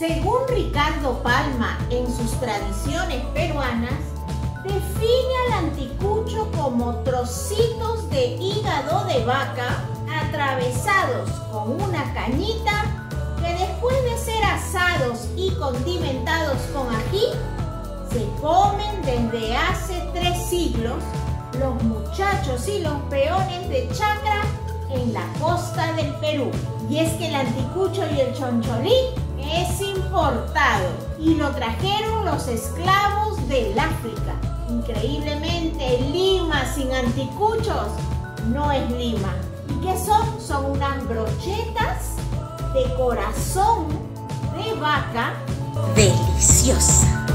Según Ricardo Palma, en sus tradiciones peruanas, define al anticucho como trocitos de hígado de vaca atravesados con una cañita que después de ser asados y condimentados con ají, se comen desde hace tres siglos los muchachos y los peones de chacra en la costa del Perú. Y es que el anticucho y el choncholí es importado y lo trajeron los esclavos del África. Increíblemente, Lima sin anticuchos no es Lima. ¿Y qué son? Son unas brochetas de corazón de vaca deliciosa.